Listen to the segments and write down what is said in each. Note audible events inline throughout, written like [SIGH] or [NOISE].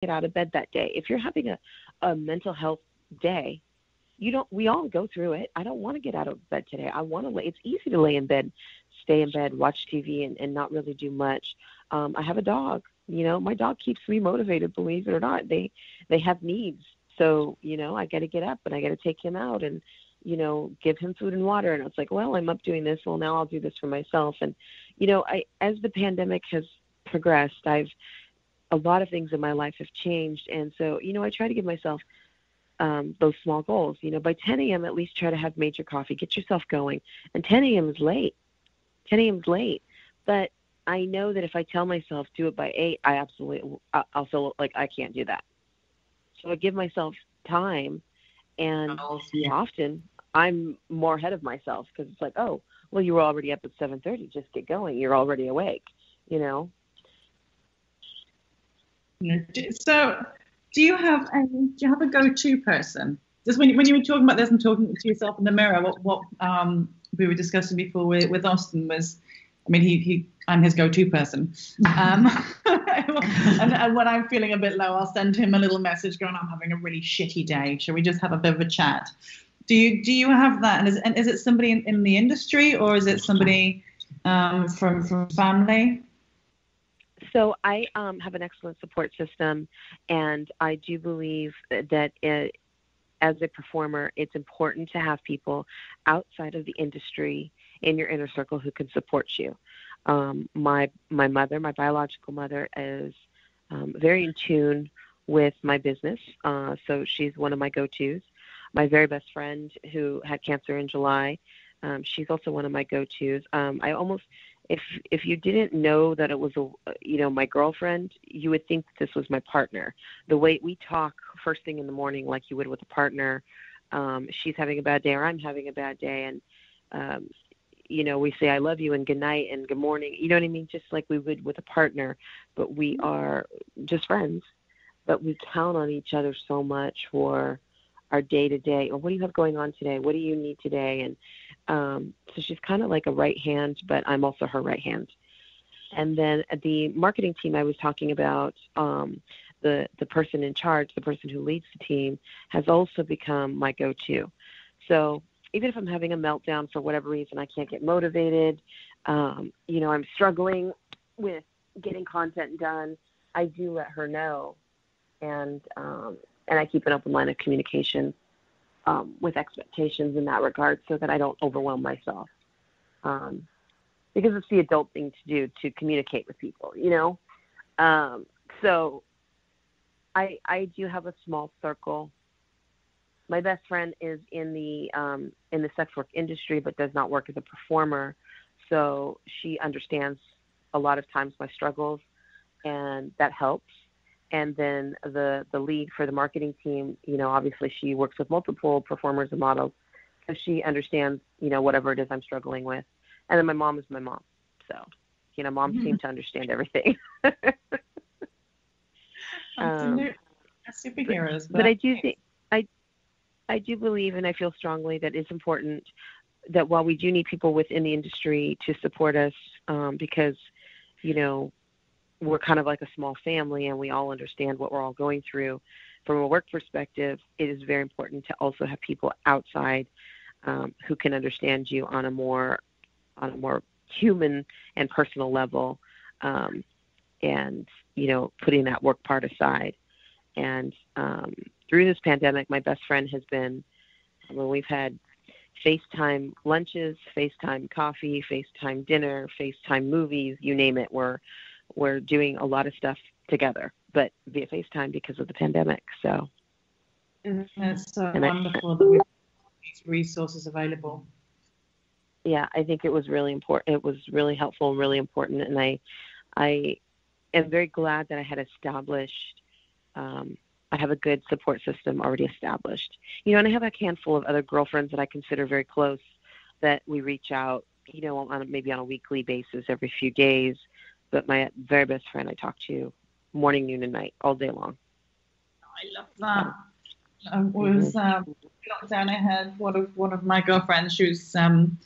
get out of bed that day. If you're having a, a mental health day, you don't we all go through it. I don't want to get out of bed today. I want to lay it's easy to lay in bed, stay in bed, watch TV and, and not really do much. Um, I have a dog. You know, my dog keeps me motivated, believe it or not. They they have needs. So, you know, I gotta get up and I gotta take him out and you know, give him food and water. And it's like, well, I'm up doing this. Well, now I'll do this for myself. And, you know, I, as the pandemic has progressed, I've, a lot of things in my life have changed. And so, you know, I try to give myself um, those small goals. You know, by 10 a.m., at least try to have major coffee, get yourself going. And 10 a.m. is late. 10 a.m. is late. But I know that if I tell myself do it by 8, I absolutely, I'll feel like I can't do that. So I give myself time. And oh, often I'm more ahead of myself because it's like, oh, well, you were already up at 7:30. Just get going. You're already awake. You know. So, do you have a do you have a go-to person? Just when when you were talking about this and talking to yourself in the mirror, what what um, we were discussing before with, with Austin was, I mean, he he I'm his go-to person. Um, [LAUGHS] and, and, when I'm feeling a bit low, I'll send him a little message going, "I'm having a really shitty day. Shall we just have a bit of a chat?" Do you do you have that? And is, and is it somebody in, in the industry or is it somebody um, from from family? So I um, have an excellent support system, and I do believe that it, as a performer, it's important to have people outside of the industry in your inner circle who can support you. Um, my my mother, my biological mother, is um, very in tune with my business, uh, so she's one of my go-tos my very best friend who had cancer in July. Um, she's also one of my go-tos. Um, I almost, if if you didn't know that it was a, you know, my girlfriend, you would think this was my partner. The way we talk first thing in the morning, like you would with a partner. Um, she's having a bad day or I'm having a bad day, and um, you know, we say I love you and good night and good morning. You know what I mean? Just like we would with a partner, but we are just friends. But we count on each other so much for our day to day or what do you have going on today what do you need today and um, so she's kind of like a right hand but i'm also her right hand. And then the marketing team i was talking about um, the the person in charge the person who leads the team has also become my go-to. So even if i'm having a meltdown for whatever reason i can't get motivated um, you know i'm struggling with getting content done i do let her know. And um, and I keep an open line of communication um, with expectations in that regard so that I don't overwhelm myself. Um, because it's the adult thing to do to communicate with people, you know. Um, so I I do have a small circle. My best friend is in the um, in the sex work industry, but does not work as a performer. So she understands a lot of times my struggles, and that helps and then the the lead for the marketing team you know obviously she works with multiple performers and models so she understands you know whatever it is i'm struggling with and then my mom is my mom so you know moms mm-hmm. seem to understand everything [LAUGHS] um, superheroes but, but i do think i i do believe and i feel strongly that it's important that while we do need people within the industry to support us um, because you know we're kind of like a small family and we all understand what we're all going through. From a work perspective, it is very important to also have people outside um, who can understand you on a more on a more human and personal level, um, and you know putting that work part aside. And um, through this pandemic, my best friend has been when we've had FaceTime lunches, FaceTime coffee, FaceTime dinner, FaceTime movies, you name it. We're we're doing a lot of stuff together, but via FaceTime because of the pandemic. So it's so wonderful I, that we have these resources available. Yeah, I think it was really important. It was really helpful and really important, and I, I am very glad that I had established. Um, I have a good support system already established. You know, and I have a handful of other girlfriends that I consider very close that we reach out, you know, on maybe on a weekly basis every few days but my very best friend I talk to morning, noon, and night all day long. I love that. I was mm-hmm. um, lockdown. I had one of one of my girlfriends. She was um,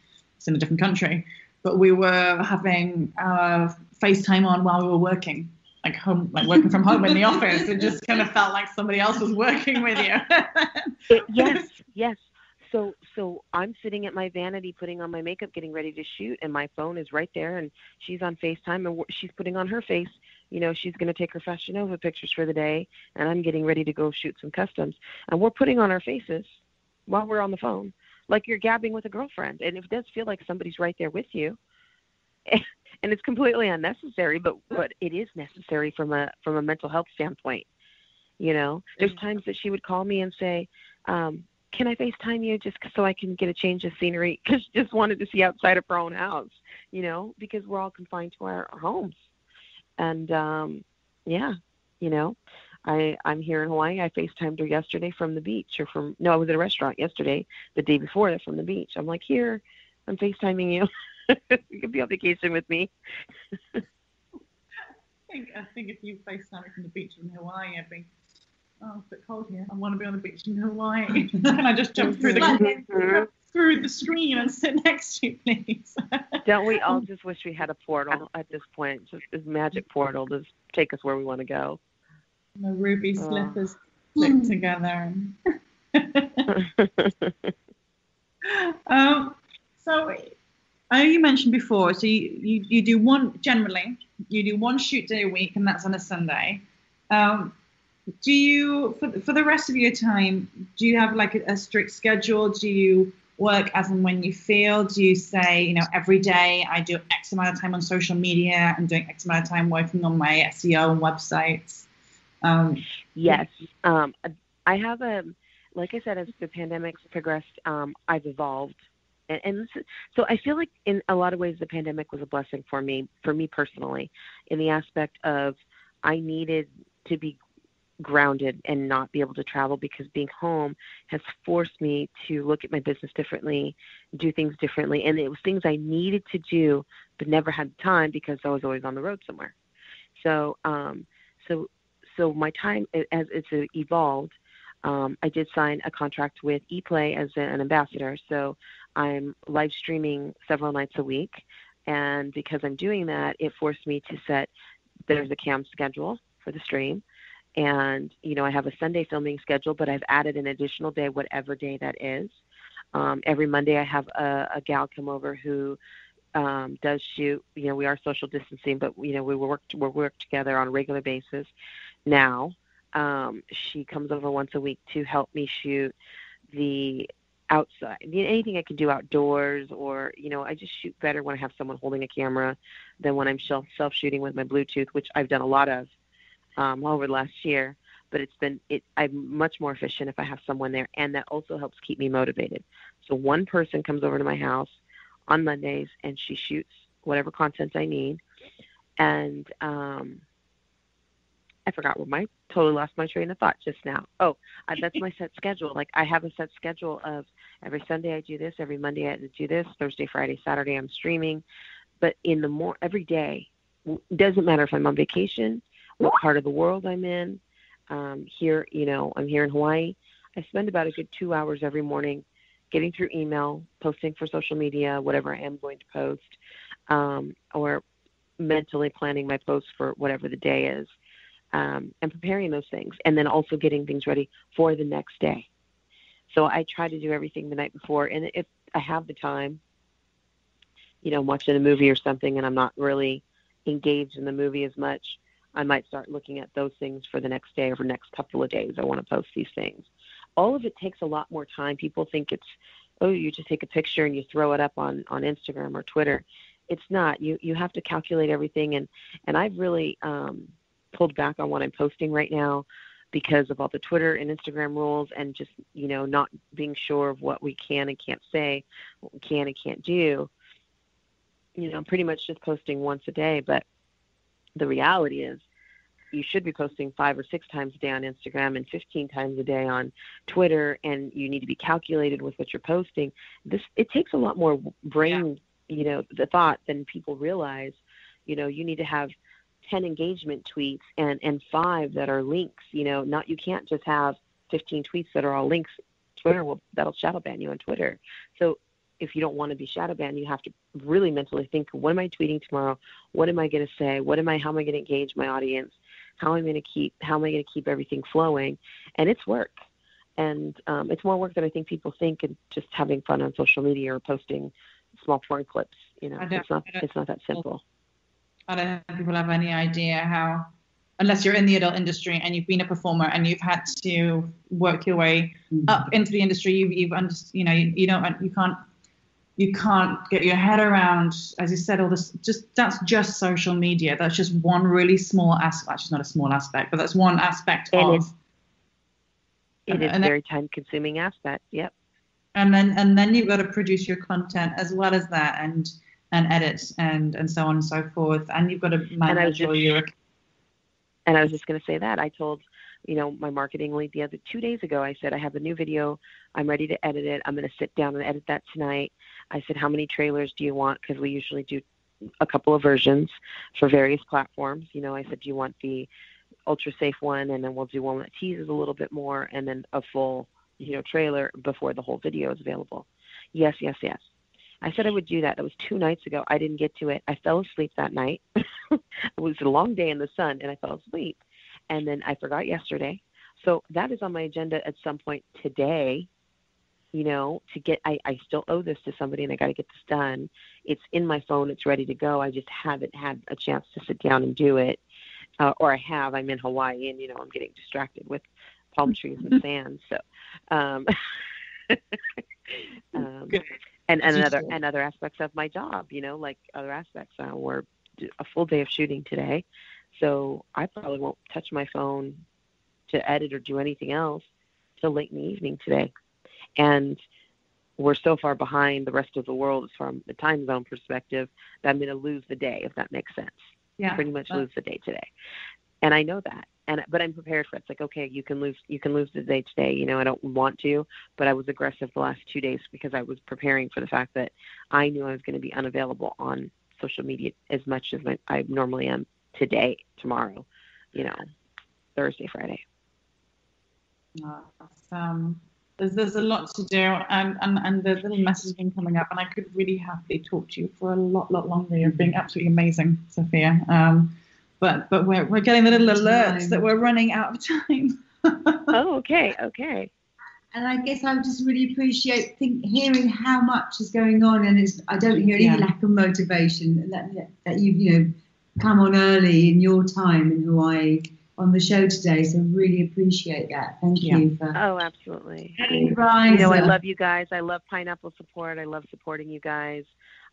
in a different country, but we were having uh, FaceTime on while we were working, like home, like working from home in the [LAUGHS] office. It just kind of felt like somebody else was working with you. it, yes, yes. So, so I'm sitting at my vanity, putting on my makeup, getting ready to shoot, and my phone is right there, and she's on Facetime, and she's putting on her face. You know, she's going to take her Fashion Nova pictures for the day, and I'm getting ready to go shoot some customs, and we're putting on our faces while we're on the phone, like you're gabbing with a girlfriend, and it does feel like somebody's right there with you. [LAUGHS] and it's completely unnecessary but but it is necessary from a from a mental health standpoint you know there's mm-hmm. times that she would call me and say um can i facetime you just so i can get a change of scenery? [LAUGHS] Because she just wanted to see outside of her own house you know because we're all confined to our, homes. And um yeah you know i i'm here in hawaii. I facetimed her yesterday from the beach or from no i was at a restaurant yesterday the day before that from the beach. I'm like here i'm facetiming you. [LAUGHS] You can be on vacation with me. [LAUGHS] I think I think if you FaceTime from the beach in Hawaii, I'd be oh it's a bit cold here. I want to be on the beach in Hawaii. Can I just jump through the [LAUGHS] through the screen and sit next to you, please? [LAUGHS] Don't we all just wish we had a portal at this point? Just this magic portal to take us where we want to go. The ruby slippers oh. click together. [LAUGHS] um, so I know you mentioned before, so you, you, you do one, generally, you do one shoot day a week, and that's on a Sunday. Um, do you, for, for the rest of your time, do you have like a, a strict schedule? Do you work as and when you feel? Do you say, you know, every day I do X amount of time on social media and doing X amount of time working on my SEO and websites? Um, yes. Um, I have a, like I said, as the pandemic's progressed, um, I've evolved and, and so I feel like in a lot of ways the pandemic was a blessing for me, for me personally, in the aspect of I needed to be grounded and not be able to travel because being home has forced me to look at my business differently, do things differently, and it was things I needed to do but never had the time because I was always on the road somewhere. So, um, so, so my time as it's evolved, um, I did sign a contract with ePlay as an ambassador. So I'm live streaming several nights a week. And because I'm doing that, it forced me to set there's a cam schedule for the stream. And, you know, I have a Sunday filming schedule, but I've added an additional day, whatever day that is. Um, every Monday, I have a, a gal come over who um, does shoot. You know, we are social distancing, but you know, we work we work together on a regular basis. Now, um, she comes over once a week to help me shoot the outside anything i can do outdoors or you know i just shoot better when i have someone holding a camera than when i'm self self shooting with my bluetooth which i've done a lot of um, over the last year but it's been it i'm much more efficient if i have someone there and that also helps keep me motivated so one person comes over to my house on mondays and she shoots whatever content i need and um I forgot what my totally lost my train of thought just now. Oh, uh, that's my set [LAUGHS] schedule. Like I have a set schedule of every Sunday I do this, every Monday I do this, Thursday, Friday, Saturday I'm streaming. But in the more every day, doesn't matter if I'm on vacation, what part of the world I'm in. Um, here, you know, I'm here in Hawaii. I spend about a good two hours every morning getting through email, posting for social media, whatever I am going to post, um, or mentally planning my posts for whatever the day is um, and preparing those things, and then also getting things ready for the next day. So I try to do everything the night before, and if I have the time, you know, I'm watching a movie or something, and I'm not really engaged in the movie as much, I might start looking at those things for the next day or for the next couple of days. I want to post these things. All of it takes a lot more time. People think it's, oh, you just take a picture and you throw it up on on Instagram or Twitter. It's not. You you have to calculate everything, and and I've really um, pulled back on what I'm posting right now because of all the Twitter and Instagram rules and just, you know, not being sure of what we can and can't say, what we can and can't do. You know, I'm pretty much just posting once a day, but the reality is you should be posting five or six times a day on Instagram and 15 times a day on Twitter, and you need to be calculated with what you're posting. This it takes a lot more brain, yeah. you know, the thought than people realize. You know, you need to have 10 engagement tweets and and five that are links you know not you can't just have 15 tweets that are all links twitter will that'll shadow ban you on twitter so if you don't want to be shadow banned, you have to really mentally think, what am I tweeting tomorrow? What am I going to say? What am I? How am I going to engage my audience? How am I going to keep? How am I going to keep everything flowing? And it's work, and um, it's more work than I think people think. And just having fun on social media or posting small porn clips, you know, it's not it's not that simple. I don't think people have any idea how unless you're in the adult industry and you've been a performer and you've had to work your way mm-hmm. up into the industry, you've, you've under, you know, you, you don't, you can't, you can't get your head around, as you said, all this. Just that's just social media. That's just one really small aspect. Actually, not a small aspect, but that's one aspect it of. Is, it is a very time-consuming aspect. Yep. And then and then you've got to produce your content as well as that, and and edit and and so on and so forth, and you've got to manage all your and I was just going to say that I told, you know, my marketing lead the other two days ago. I said I have a new video. I'm ready to edit it. I'm going to sit down and edit that tonight. I said, how many trailers do you want? Because we usually do a couple of versions for various platforms. You know, I said, do you want the ultra safe one, and then we'll do one that teases a little bit more, and then a full, you know, trailer before the whole video is available. Yes, yes, yes. I said I would do that. That was two nights ago. I didn't get to it. I fell asleep that night. [LAUGHS] it was a long day in the sun, and I fell asleep. And then I forgot yesterday. So that is on my agenda at some point today. You know, to get, I, I still owe this to somebody, and I got to get this done. It's in my phone. It's ready to go. I just haven't had a chance to sit down and do it, uh, or I have. I'm in Hawaii, and you know, I'm getting distracted with palm trees and [LAUGHS] sand. So, um, [LAUGHS] um, and and other and other aspects of my job you know like other aspects uh, we're a full day of shooting today so i probably won't touch my phone to edit or do anything else till late in the evening today and we're so far behind the rest of the world from the time zone perspective that i'm going to lose the day if that makes sense yeah pretty much lose the day today and i know that and but I'm prepared for it. It's like okay, you can lose you can lose the day today. You know, I don't want to, but I was aggressive the last two days because I was preparing for the fact that I knew I was going to be unavailable on social media as much as my, I normally am today, tomorrow, you know, Thursday, Friday. um, there's there's a lot to do, and and and the little mess has been coming up, and I could really happily talk to you for a lot lot longer. You're being absolutely amazing, Sofia. Um, but but we're we're getting the little alerts time. that we're running out of time. [LAUGHS] oh, okay, okay. And I guess I just really appreciate think, hearing how much is going on, and it's I don't hear any yeah. lack of motivation, and that that you you know come on early in your time in Hawaii on the show today. So really appreciate that. Thank yeah. you for. Oh, absolutely. You know, I love you guys. I love Pineapple Support. I love supporting you guys.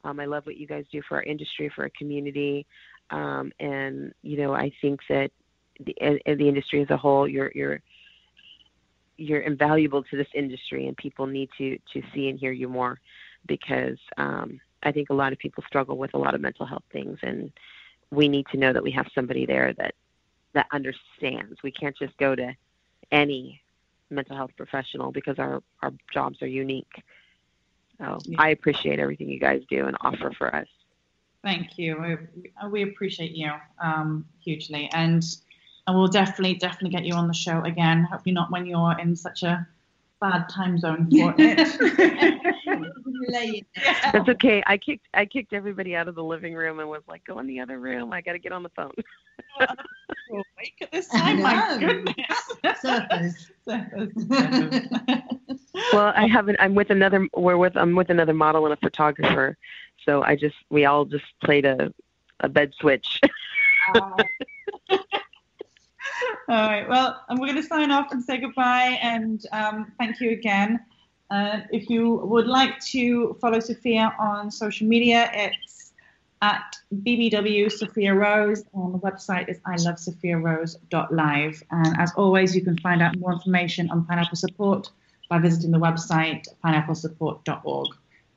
Um, I love what you guys do for our industry, for our community. Um, and you know, I think that the, the industry as a whole, you're you're you're invaluable to this industry, and people need to to see and hear you more because um, I think a lot of people struggle with a lot of mental health things, and we need to know that we have somebody there that that understands. We can't just go to any mental health professional because our our jobs are unique. So yeah. I appreciate everything you guys do and offer for us. Thank you. We, we appreciate you um, hugely, and and we'll definitely definitely get you on the show again. Hopefully not when you're in such a bad time zone for it. [LAUGHS] [LAUGHS] That's okay. I kicked I kicked everybody out of the living room and was like, "Go in the other room. I got to get on the phone." [LAUGHS] awake at this time. My goodness. [LAUGHS] Surface. well, I haven't. I'm with another. We're with. I'm with another model and a photographer. So I just. We all just played a, a bed switch. [LAUGHS] all right. Well, and we're going to sign off and say goodbye. And um, thank you again. Uh, if you would like to follow Sofia on social media, it's at BBW Sofia Rose, and the website is ilovesophiarose.live. And as always, you can find out more information on Pineapple Support by visiting the website pineapplesupport.org.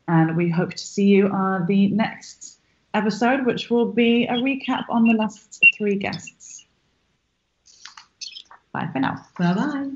And we hope to see you on the next episode, which will be a recap on the last three guests. Bye for now. Bye bye.